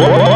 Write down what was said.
Whoa!